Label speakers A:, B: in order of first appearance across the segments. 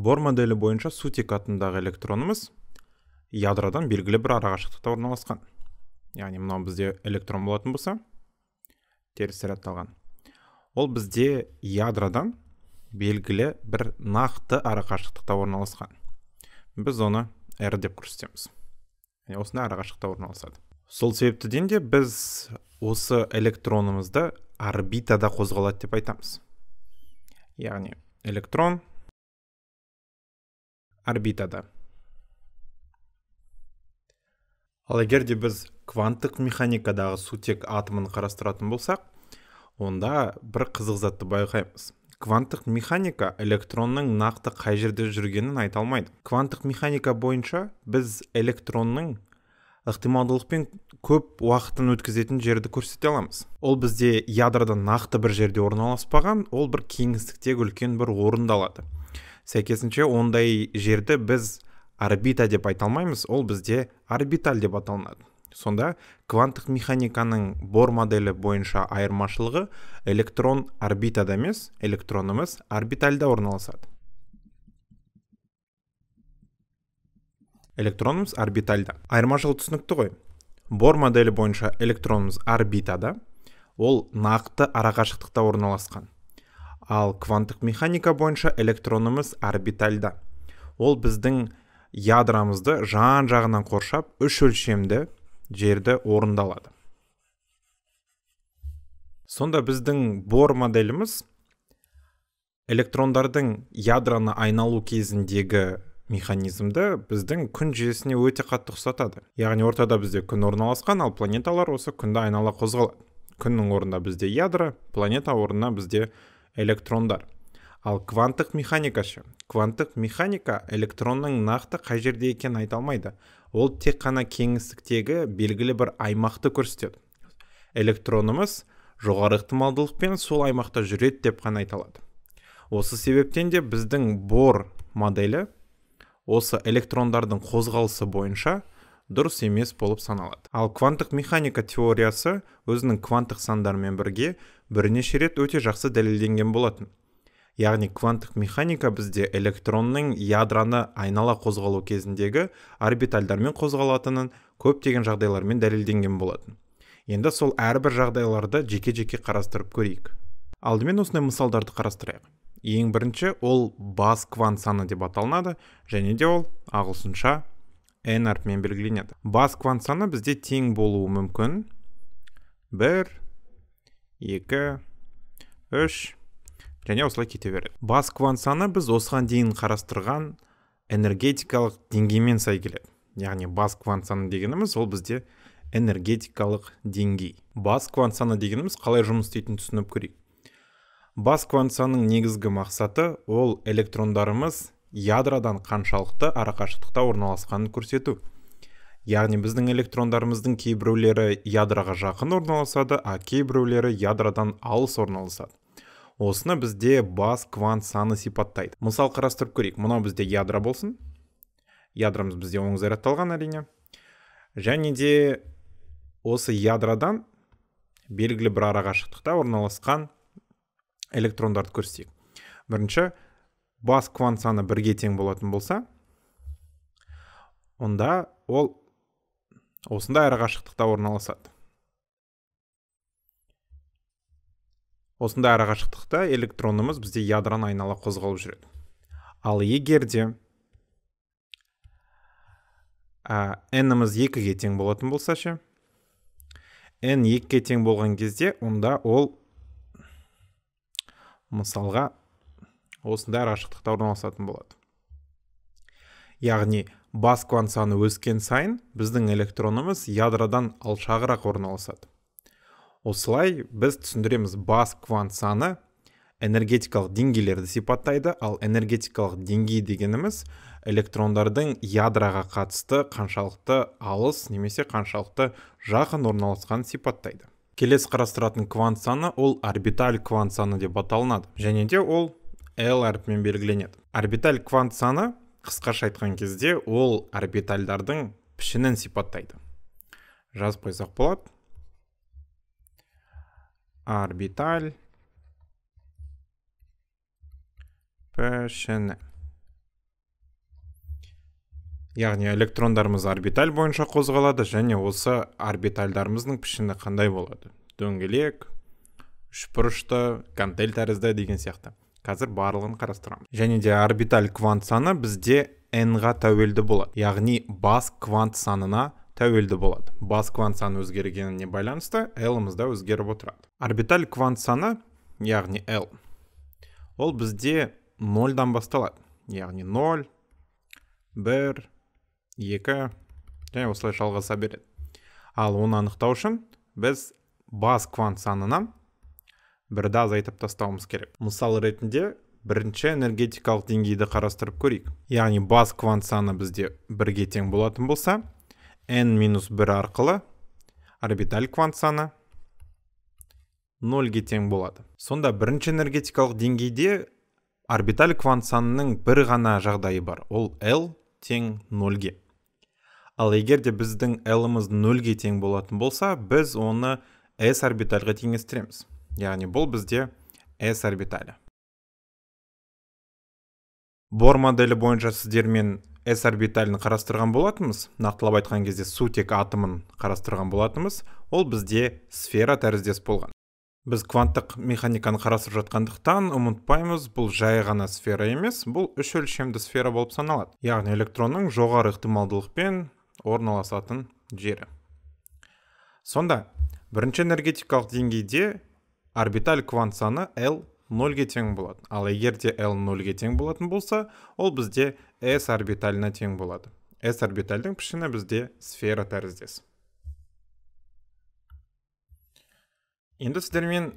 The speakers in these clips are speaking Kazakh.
A: бор моделі бойынша сутек атындағы электронымыз ядродан белгілі бір арақашықтықта орналасқан. Яғни мынау бізде электрон болатын болса теріс зарядталған. Ол бізде ядродан белгілі бір нақты арақашықтықта орналасқан. Біз оны r деп көрсетеміз. Яғни осындай арақашықтықта орналасады. Сол себептіден де біз осы электронымызды орбитада қозғалады деп айтамыз. Яғни электрон орбитада. Ал егер де біз кванттық механикадағы сутек атомын қарастыратын болсақ онда бір қызық затты байқаймыз. Кванттық механика электронның нақты қай жерде жүргенін айта алмайды. Кванттық механика бойынша біз электронның ықтималдылықпен көп уақытын өткізетін жерді көрсете аламыз. Ол бізде ядрода нақты бір жерде орналаспаған ол бір кеңістіктегі үлкен бір орынды алады. Сәйкесінше ондай жерді біз орбита деп айта алмаймыз. Ол бізде орбиталь деп аталынады. Сонда кванттық механиканың бор моделі бойынша айырмашылығы электрон орбитада емес электронымыз орбитальда орналасады. Электронымыз орбитальда. Айырмашылық түсінікті ғой. Бор моделі бойынша электронымыз орбитада. Ол нақты арақашықтықта орналасқан. Ал кванттық механика бойынша электронымыз орбитальда. Ол біздің ядромызды жан жағынан қоршап үш өлшемді жерді орындалады. Сонда біздің бор моделіміз электрондардың ядроны айналу кезіндегі механизмді біздің күн жүйесіне өте қатты ұқсатады. Яғни ортада бізде күн орналасқан ал планеталар осы күнді айнала қозғалады. Күннің орнында бізде ядро планета орнына бізде электрондар. Ал кванттық механика ше кванттық механика электронның нақты қай жерде екенін айта алмайды. Ол тек қана кеңістіктегі белгілі бір аймақты көрсетеді. Электронымыз жоғары ықтималдылықпен сол аймақта жүреді деп қана айта алады. Осы себептен де біздің бор моделі осы электрондардың қозғалысы бойынша дұрыс емес болып саналады. Ал кванттық механика теориясы өзінің кванттық сандармен бірге бірнеше рет өте жақсы дәлелденген болатын. Яғни кванттық механика бізде электронның ядроны айнала қозғалу кезіндегі орбитальдармен қозғалатынын көптеген жағдайлармен дәлелденген болатын. Енді сол әрбір жағдайларды жеке жеке қарастырып көрейік. Алдымен осындай мысалдарды қарастырайық. Ең бірінші ол бас квант саны деп аталынады және де ол ағылшынша n әрпімен белгіленеді. Бас квант саны бізде тең болуы мүмкін. Бір екі үш. Және осылай кете береді. Бас квант саны біз осыған дейін қарастырған энергетикалық деңгеймен сай келеді яғни бас квант саны дегеніміз ол бізде энергетикалық деңгей. Бас квант саны дегеніміз қалай жұмыс істейтінін түсініп көрейік. Бас квантсаның негізгі мақсаты ол электрондарымыз ядродан қаншалықты арақашықтықта орналасқанын көрсету. Яғни біздің электрондарымыздың кейбіреулері ядроға жақын орналасады а кейбіреулері ядродан алыс орналасады. Осыны бізде бас квант саны сипаттайды. Мысал қарастырып көрейік. Мынау бізде ядро болсын. Ядромыз бізде оң зарядталған әрине. Және де осы ядродан белгілі бір арақашықтықта орналасқан электрондарды көрсетейік. Бірінші бас квант саны бірге тең болатын болса онда ол осындай арақашықтықта орналасады. Осындай арақашықтықта электронымыз бізде ядроны айнала қозғалып жүреді. Ал егер де ә, n-іміз екіге тең болатын болса ше n екіге тең болған кезде онда ол мысалға осындай арақашықтықта орналасатын болады. Яғни бас квант саны өскен сайын біздің электронымыз ядродан алшағырақ орналасады. Осылай біз түсіндіреміз бас квант саны энергетикалық деңгейлерді сипаттайды ал энергетикалық деңгей дегеніміз электрондардың ядроға қатысты қаншалықты алыс немесе қаншалықты жақын орналасқанын сипаттайды. Келесі қарастыратын квант саны ол орбиталь квант саны деп аталынады және де ол l әрпімен белгіленеді. Орбиталь квант саны қысқаша айтқан кезде ол орбитальдардың пішінін сипаттайды. Жазып қойсақ болады. Орбиталь пішіні. Яғни электрондарымыз орбиталь бойынша қозғалады және осы орбитальдарымыздың пішіні қандай болады? дөңгелек үшбұрышты гантель тәрізді деген сияқты. Қазір барлығын қарастырамыз. Және де орбиталь квант саны бізде n-ға тәуелді болады. Яғни бас квант санына тәуелді болады. Бас квант саны өзгергеніне байланысты l-ымыз да өзгеріп отырады. Орбиталь квант саны яғни l ол бізде нольдан басталады. Яғни 0 1 2 және осылай жалғаса береді. Ал оны анықтау үшін біз бас квант санынан бірді азайтып тастауымыз керек. Мысал ретінде бірінші энергетикалық деңгейді қарастырып көрейік. Яғни бас квант саны бізде бірге тең болатын болса n минус 1 арқылы орбиталь квант саны нольге тең болады. Сонда бірінші энергетикалық деңгейде орбиталь квант санының бір ғана жағдайы бар. Ол l тең нольге. Ал егер де біздің l-ымыз нөлге тең болатын болса біз оны s орбитальға теңестіреміз. Яғни бұл бізде s орбиталі. Бор моделі бойынша сіздермен s орбиталін қарастырған болатынбыз. Нақтылап айтқан кезде сутек атомын қарастырған болатынбыз. Ол бізде сфера тәріздес болған. Біз кванттық механиканы қарастырып жатқандықтан ұмытпаймыз бұл жай ғана сфера емес бұл үш өлшемді сфера болып саналады. Яғни электронның жоғары ықтималдылықпен орналасатын жері. Сонда бірінші энергетикалық деңгейде орбиталь квант саны l нөлге тең болады. Ал егер де l нөлге тең болатын болса ол бізде s орбиталына тең болады. S орбитальдың пішіні бізде сфера тәріздес. Енді сіздермен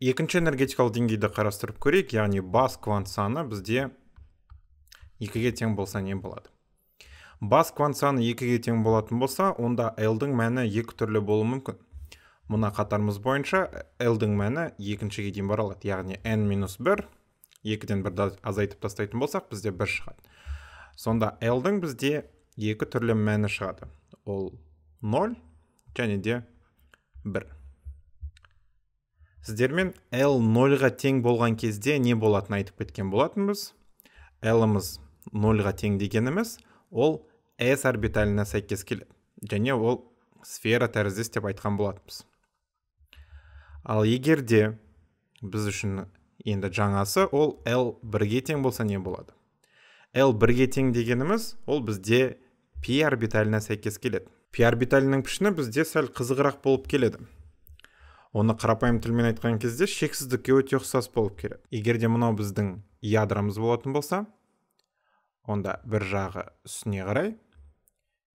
A: екінші энергетикалық деңгейді қарастырып көрейік. Яғни бас квант саны бізде екіге тең болса не болады? Бас квант саны екіге тең болатын болса онда l-дың мәні екі түрлі болуы мүмкін. Мына қатарымыз бойынша l-дің мәні екіншіге дейін бара алады. Яғни n минус бір екіден бірді азайтып тастайтын болсақ бізде бір шығады. Сонда l-дің бізде екі түрлі мәні шығады. Ол 0 және де 1 сіздермен l 0-ға тең болған кезде не болатынын айтып кеткен болатынбыз. L-ымыз 0-ға тең дегеніміз ол s орбиталіне сәйкес келеді. Және ол сфера тәріздес деп айтқан болатынбыз. Ал егер де біз үшін енді жаңасы ол l бірге тең болса не болады? L бірге тең дегеніміз ол бізде p орбиталіне сәйкес келеді. P орбиталінің пішіні бізде сәл қызығырақ болып келеді. Оны қарапайым тілмен айтқан кезде шексіздікке өте ұқсас болып келеді. Егер де мынау біздің ядромыз болатын болса онда бір жағы үстіне қарай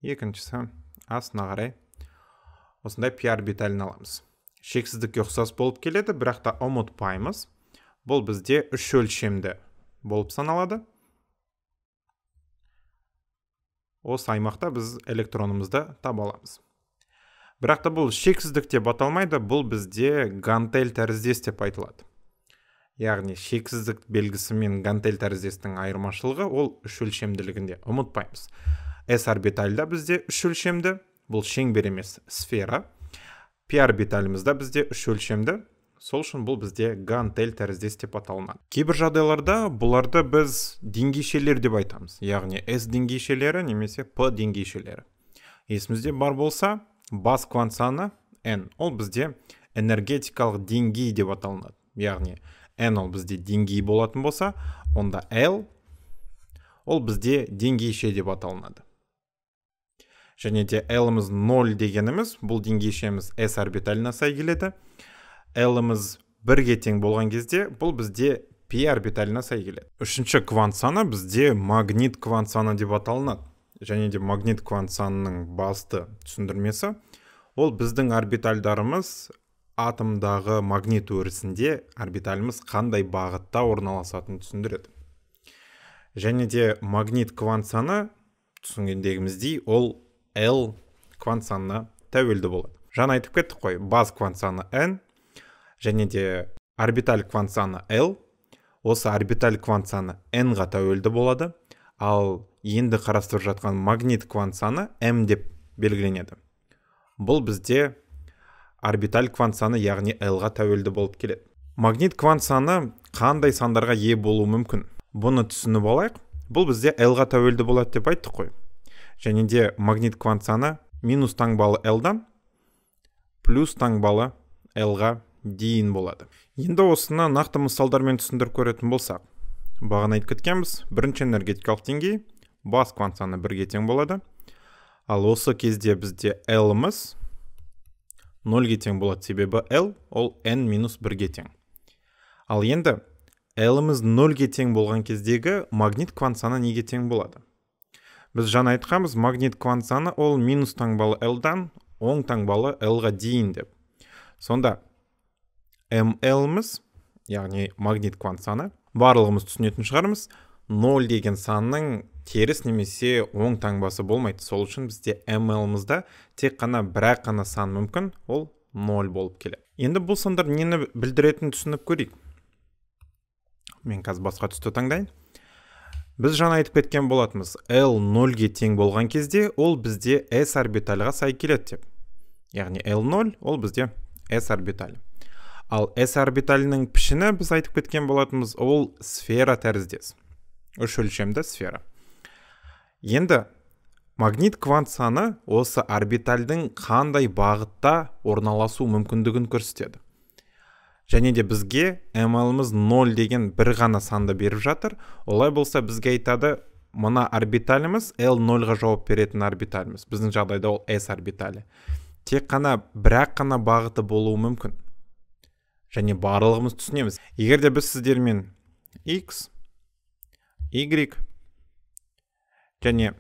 A: екіншісі астына қарай осындай p орбиталін аламыз. Шексіздікке ұқсас болып келеді бірақ та ұмытпаймыз бұл бізде үш өлшемді болып саналады. Осы аймақта біз электронымызды таба аламыз. Бірақ та бұл шексіздік деп аталмайды бұл бізде гантель тәріздес деп айтылады. Яғни шексіздік белгісі мен гантель тәріздестің айырмашылығы ол үш өлшемділігінде ұмытпаймыз. S орбитальда бізде үш өлшемді бұл шеңбер емес сфера. P орбиталімізда бізде үш өлшемді. Сол үшін бұл бізде гантель тәріздес деп аталынады. Кейбір жағдайларда бұларды біз деңгейшелер деп айтамыз. Яғни s деңгейшелері немесе p деңгейшелері. Есімізде бар болса бас квант саны n. Ол бізде энергетикалық деңгей деп аталынады. Яғни n ол бізде деңгей болатын болса онда l ол бізде деңгейше деп аталынады. Және де l-ымыз 0 дегеніміз бұл деңгейшеміз s орбиталына сай келеді l-ымыз бірге тең болған кезде бұл бізде p орбиталына сай келеді үшінші квант саны бізде магнит квант саны деп аталынады. Және де магнит квант санының басты түсіндірмесі ол біздің орбитальдарымыз атомдағы магнит өрісінде орбиталіміз қандай бағытта орналасатынын түсіндіреді. Және де магнит квант саны түсінгендегіміздей ол l квант санына тәуелді болады. Жаңа айтып кеттік қой баз квант саны n және де орбиталь квант саны l. Осы орбиталь квант саны n-ға тәуелді болады. Ал енді қарастырып жатқан магнит квант саны m деп белгіленеді. Бұл бізде орбиталь квант саны яғни l-ға тәуелді болып келеді. Магнит квант саны қандай сандарға ие болуы мүмкін? Бұны түсініп алайық. Бұл бізде l-ға тәуелді болады деп айттық қой. Және де магнит квант саны минус таңбалы l-дан плюс таңбалы l-ға дейін болады. Енді осыны нақты мысалдармен түсіндіріп көретін болсақ бағана айтып кеткенбіз бірінші энергетикалық деңгей бас квант саны бірге тең болады. Ал осы кезде бізде l-ымыз нөлге тең болады. Себебі l ол n минус бірге тең. Ал енді l-ымыз нөлге тең болған кездегі магнит квант саны неге тең болады? Біз жаңа айтқанбыз магнит квант саны ол минус таңбалы l-дан оң таңбалы l-ға дейін деп. Сонда ml-міз яғни магнит квант саны барлығымыз түсінетін шығармыз. 0 деген санның теріс немесе оң таңбасы болмайды. Сол үшін бізде ml-мызда тек қана бір ақ қана сан мүмкін ол 0 болып келеді. Енді бұл сандар нені білдіретінін түсініп көрейік. Мен қазір басқа түсті таңдайын. Біз жаңа айтып кеткен болатынбыз. L 0-ге тең болған кезде ол бізде s орбитальға сай келеді деп. Яғни l 0 ол бізде s орбиталі ал s орбиталінің пішіні біз айтып кеткен болатынбыз ол сфера тәріздес. Үш өлшемді сфера. Енді магнит квант саны осы орбитальдің қандай бағытта орналасу мүмкіндігін көрсетеді. Және де бізге ml'ымыз 0 деген бір ғана санды беріп жатыр. Олай болса бізге айтады мына орбиталіміз l 0-ға жауап беретін орбиталіміз біздің жағдайда ол s орбиталі тек қана бір ақ қана бағыты болуы мүмкін. Және барлығымыз түсінеміз. Егер де біз сіздермен x y және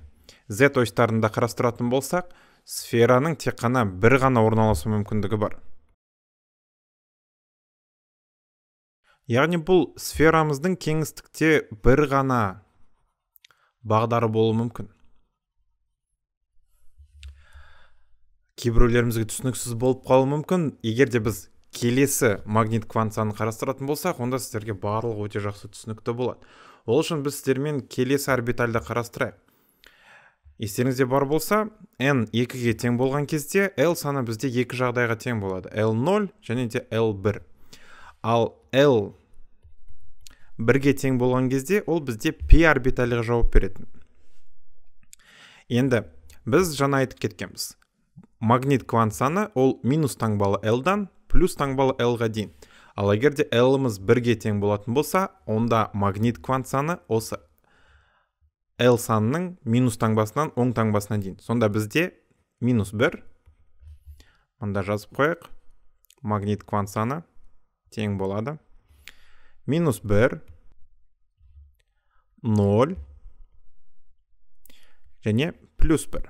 A: z осьтарында қарастыратын болсақ сфераның тек қана бір ғана орналасу мүмкіндігі бар. Яғни бұл сферамыздың кеңістікте бір ғана бағдары болуы мүмкін. Кейбіреулерімізге түсініксіз болып қалуы мүмкін. Егер де біз келесі магнит квант санын қарастыратын болсақ онда сіздерге барлығы өте жақсы түсінікті болады. Ол үшін біз сіздермен келесі орбитальды қарастырайық. Естеріңізде бар болса n екіге тең болған кезде l саны бізде екі жағдайға тең болады. l0 және де l1 ал l бірге тең болған кезде ол бізде p орбиталіға жауап беретін. Енді біз жаңа айтып кеткенбіз. Магнит квант саны ол минус таңбалы l-дан плюс таңбалы l-ға дейін. Ал егер де l-ымыз бірге тең болатын болса онда магнит квант саны осы l санының минус таңбасынан оң таңбасына дейін. Сонда бізде минус бір. Мында жазып қояйық. Магнит квант саны тең болады минус бір ноль. Және плюс бір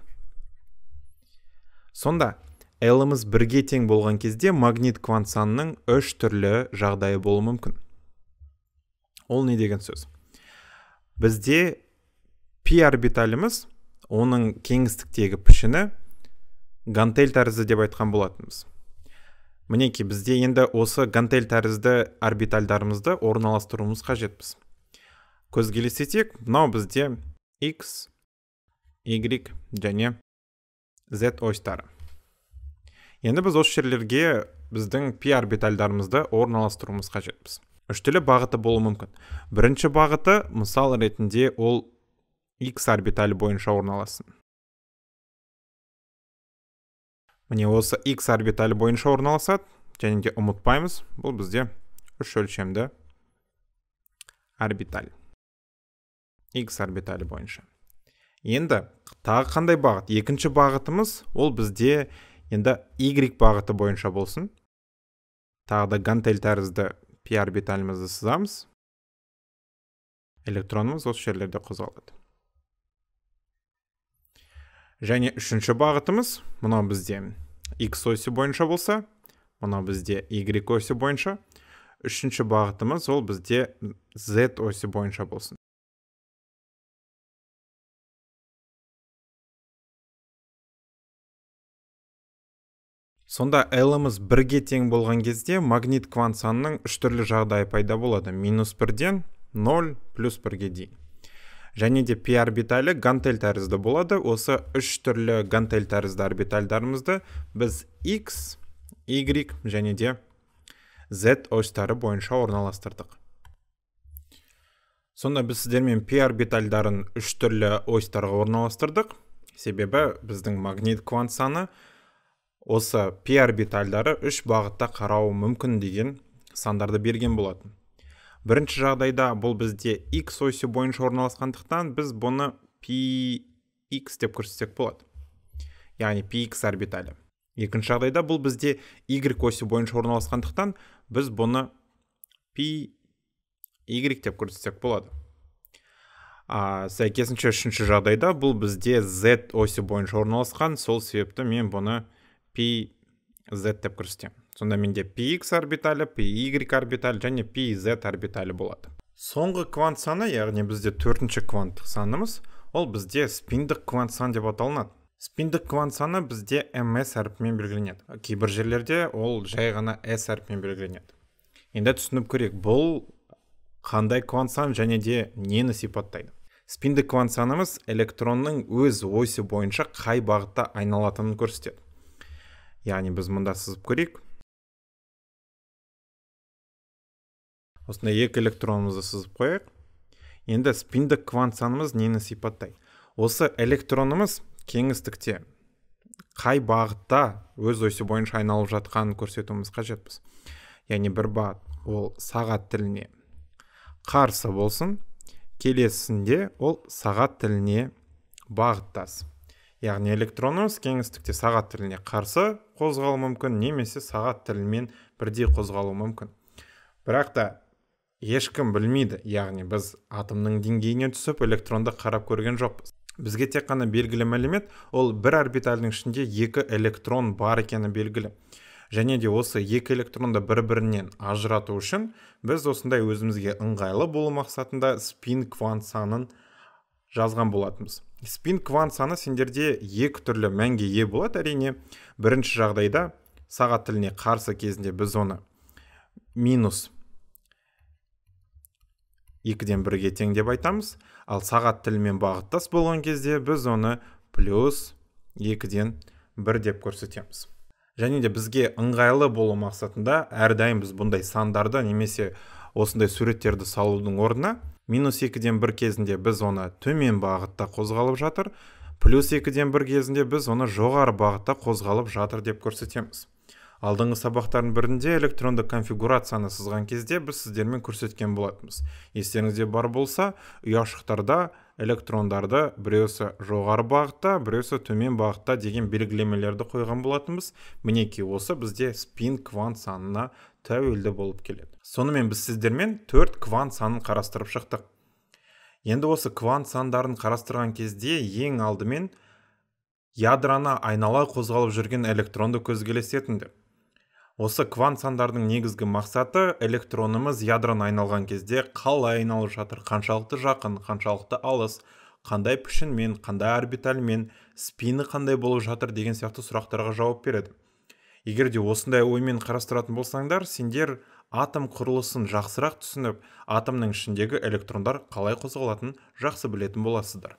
A: сонда l-ымыз бірге тең болған кезде магнит квант санының үш түрлі жағдайы болуы мүмкін. Ол не деген сөз? Бізде пи орбиталіміз оның кеңістіктегі пішіні гантель тәрізді деп айтқан болатынбыз. Мінекей бізде енді осы гантель тәрізді орбитальдарымызды орналастыруымыз қажетпіз. Көзге елестетейік мынау бізде x y және z осьтары. Енді біз осы жерлерге біздің пи орбитальдарымызды орналастыруымыз қажетпіз. Үш түрлі бағыты болуы мүмкін. Бірінші бағыты мысал ретінде ол x орбиталі бойынша орналассын. Міне осы x орбиталі бойынша орналасады және де ұмытпаймыз бұл бізде үш өлшемді орбиталь. X орбиталі бойынша енді тағы қандай бағыт? Екінші бағытымыз ол бізде енді y бағыты бойынша болсын. Тағы да гантель тәрізді пи орбиталімізді сызамыз. Электронымыз осы жерлерде қозғалады. Және үшінші бағытымыз мынау бізде x осі бойынша болса мынау бізде y осі бойынша. Үшінші бағытымыз ол бізде z осі бойынша болсын. Сонда l-ымыз бірге тең болған кезде магнит квант санының үш түрлі жағдайы пайда болады. Минус бірден 0 плюс бірге дейін. Және де пи орбиталі гантель тәрізді болады. Осы үш түрлі гантель тәрізді орбитальдарымызды біз x y және де z осьтары бойынша орналастырдық. Сонда біз сіздермен пи орбитальдарын үш түрлі осьтарға орналастырдық. Себебі біздің магнит квант саны осы p орбитальдары үш бағытта қарауы мүмкін деген сандарды берген болатын. Бірінші жағдайда бұл бізде x осі бойынша орналасқандықтан біз бұны px деп көрсетсек болады. Яғни px орбиталі. Екінші жағдайда бұл бізде y осі бойынша орналасқандықтан біз бұны пи y деп көрсетсек болады. А сәйкесінше үшінші жағдайда бұл бізде z осі бойынша орналасқан сол себепті мен бұны пи z деп көрсетемін. Сонда менде px орбиталі py орбиталі және pz орбиталі болады. Соңғы квант саны яғни бізде төртінші кванттық санымыз ол бізде спиндік квант сан деп аталынады. Спиндік квант саны бізде ms әрпімен белгіленеді. Кейбір жерлерде ол жай ғана s әрпімен белгіленеді. Енді түсініп көрейік бұл қандай квант сан және де нені сипаттайды? Спиндік квант санымыз электронның өз осі бойынша қай бағытта айналатынын көрсетеді. Яғни біз мұнда сызып көрейік. Осындай екі электронымызды сызып қояйық енді спиндік квант санымыз нені сипаттайды осы электронымыз кеңістікте қай бағытта өз осі бойынша айналып жатқанын көрсетуіміз қажетпіз яғни бір бағыт. Ол сағат тіліне қарсы болсын келесісінде ол сағат тіліне бағыттас. Яғни электронымыз кеңістікте сағат тіліне қарсы қозғалуы мүмкін немесе сағат тілімен бірдей қозғалуы мүмкін. Бірақ та ешкім білмейді. Яғни біз атомның деңгейіне түсіп электронды қарап көрген жоқпыз. Бізге тек қана белгілі мәлімет ол бір орбитальдың ішінде екі электрон бар екені белгілі. Және де осы екі электронды бір бірінен ажырату үшін біз осындай өзімізге ыңғайлы болу мақсатында спин квант санын жазған болатынбыз. Спин квант саны сендерде екі түрлі мәнге ие болады әрине. Бірінші жағдайда сағат тіліне қарсы кезінде біз оны минус екіден бірге тең деп айтамыз. Ал сағат тілімен бағыттас болған кезде біз оны плюс екіден бір деп көрсетеміз. Және де бізге ыңғайлы болу мақсатында әрдайым біз бұндай сандарды немесе осындай суреттерді салудың орнына минус екіден бір кезінде біз оны төмен бағытта қозғалып жатыр плюс екіден бір кезінде біз оны жоғары бағытта қозғалып жатыр деп көрсетеміз. Алдыңғы сабақтардың бірінде электронды конфигурацияны сызған кезде біз сіздермен көрсеткен болатынбыз. Естеріңізде бар болса ұяшықтарда электрондарды біреусі жоғары бағытта біреусі төмен бағытта деген белгілемелерді қойған болатынбыз. Мінекей осы бізде спин квант санына тәуелді болып келеді. Сонымен біз сіздермен төрт квант санын қарастырып шықтық. Енді осы квант сандарын қарастырған кезде ең алдымен ядраны айнала қозғалып жүрген электронды көзге елестетіңдер осы квант сандардың негізгі мақсаты электронымыз ядроны айналған кезде қалай айналып жатыр қаншалықты жақын қаншалықты алыс қандай пішінмен қандай орбитальмен спині қандай болып жатыр деген сияқты сұрақтарға жауап береді. Егер де осындай оймен қарастыратын болсаңдар сендер атом құрылысын жақсырақ түсініп атомның ішіндегі электрондар қалай қозғалатынын жақсы білетін боласыздар.